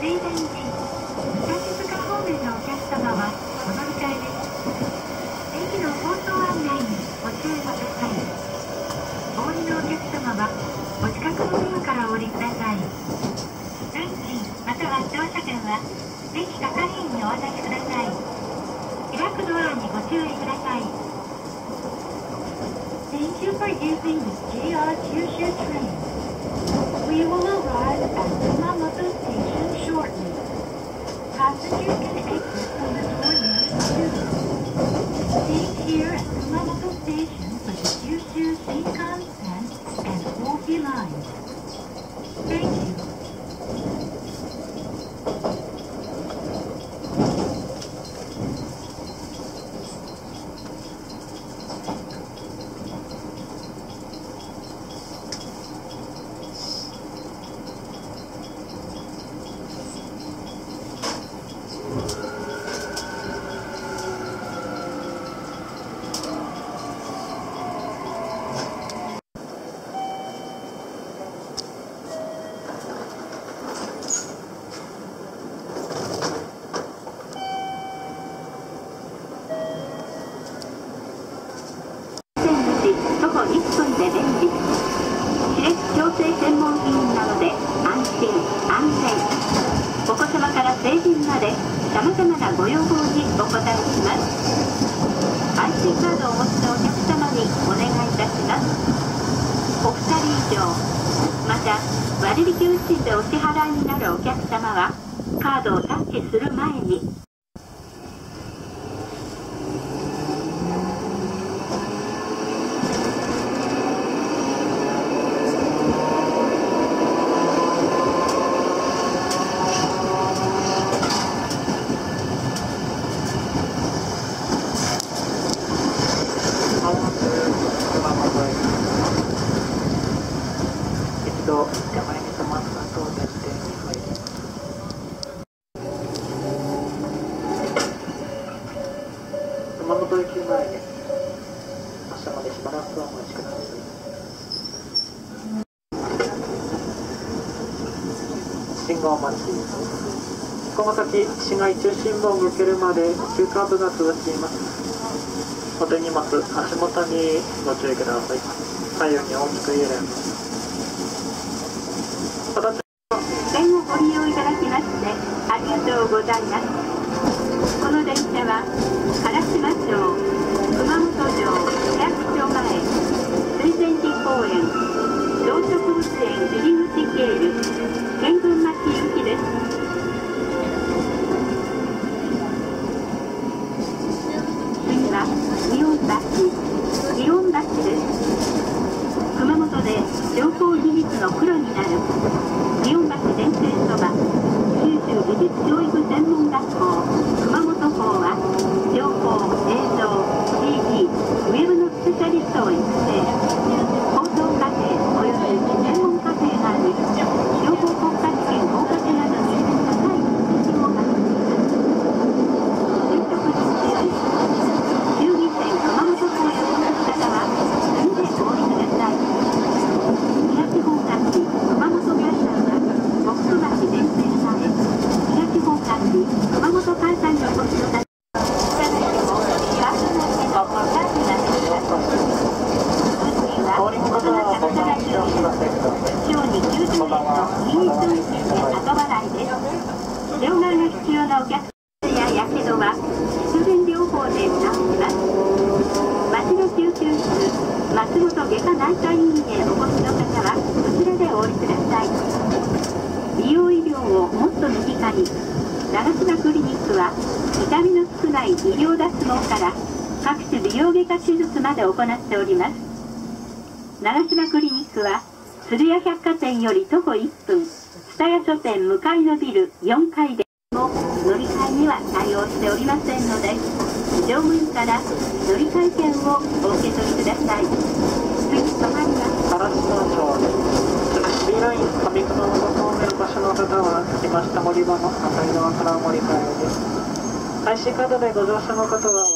水田行き東塚方面のお客様はお乗り換えです駅の放送案内にご注意くださいお降りのお客様はお近くのビルからお降りください運賃または乗車券は駅係員にお渡しください開くドアにご注意ください Thank you for using this JR Kyushu train. We will arrive at Kumamoto Station. Passengers can exit お子様から成人までさまざまなご要望にお応えします。IC カードをお持ちのお客様にお願いいたします。お二人以上また割引運賃でお支払いになるお客様はカードをタッチする前に一度手前に止まった当店店に入ります熊本駅前です発車までしばらくお待ちください。信号待ちこの先市街中心部を向けるまで急カーブが続きますお手荷物足元にご注意ください左右に大きく揺れます形線をご利用いただきましてありがとうございます電車は唐島町熊本城市役所前水前寺公園動植物園入り口経由県群町行きです。次は祇園橋祇園橋です。熊本で情報技術のプロになる祇園橋電線そば九州技術教育専門学校熊本校は情報映像 CD ウェブのスペシャリストを育成高等課程および専門課程がある情報国家試験合格などに高い実績を発揮します全国実習です衆議院選熊本校へお越しの方は次でお降りください東本願寺熊本会館は北斗橋電線前東本願寺熊本会館にお越しの方車内でもパーソナルでのチャージができます運賃は通りの方はボタンを押してお知らせください小に90円の均一運賃で後払いです両替が必要なお客様ややけどは必然療法で治します町の救急室松本外科内科医院へお越しの方はこちらでお降りください美容医療をもっと身近に長島クリニックは痛みの少ない医療脱毛から各種美容外科手術まで行っております長島クリニックは鶴屋百貨店より徒歩1分蔦屋書店向かいのビル4階でも乗り換えには対応しておりませんので乗務員から乗り換え券をお受け取りください次止まります唐島町です。B ライン上熊本方面場所の方は今下森場の反対側からお乗り換えです。IC カードでご乗車の方は